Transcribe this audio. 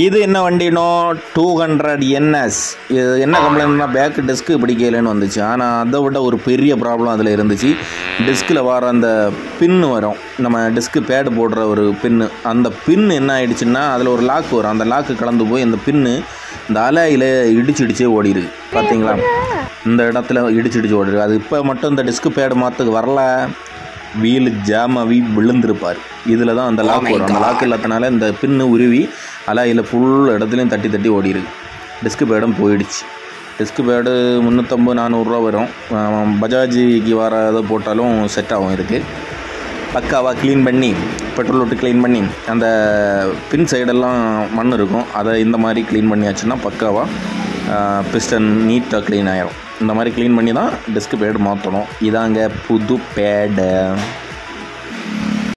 இது என்ன வண்டினோ two hundred NS இது என்ன கம்ப்ளைண்ட்னா பேக் டிஸ்க்கு பிடிக்கலன்னு வந்துச்சு. ஆனால் அதை விட ஒரு பெரிய ப்ராப்ளம் அதில் இருந்துச்சு. டிஸ்கில் வர அந்த பின்னு வரும். நம்ம டிஸ்க்கு பேடு போடுற ஒரு பின்னு அந்த பின் என்ன ஆயிடுச்சுன்னா அதில் ஒரு லாக் வரும். அந்த லாக்கு கலந்து போய் அந்த பின்னு இந்த அலையில் இடிச்சு இடிச்சே ஓடிடுது பார்த்தீங்களா இந்த இடத்துல இடிச்சு இடிச்சு ஓடிடுது. அது இப்போ மட்டும் இந்த டிஸ்க்கு பேடு மாற்றுக்கு வரல. வீல் ஜாம் ஆகி விழுந்திருப்பார். இதில் தான் அந்த லாக் வரும். அந்த லாக் இல்லாதனால இந்த பின்னு உருவி அலாயில் ஃபுல் இடத்துலையும் தட்டி தட்டி ஓடிடுது. டிஸ்க்கு பேடும் போயிடுச்சு. டிஸ்க்கு பேடு முந்நூற்றம்பது நானூறுரூவா வரும். பஜாஜிக்கு வர இதை போட்டாலும் செட் ஆகும் இதுக்கு. பக்காவாக க்ளீன் பண்ணி பெட்ரோல் விட்டு க்ளீன் பண்ணி அந்த பின் சைடெல்லாம் மண் இருக்கும். அதை இந்த மாதிரி க்ளீன் பண்ணியாச்சுன்னா பக்காவாக பிஸ்டன் நீட்டாக க்ளீன் ஆகிடும் இந்த மாதிரி க்ளீன் பண்ணி தான் டிஸ்க் பேடு மாற்றணும் இதாங்க புது பேடு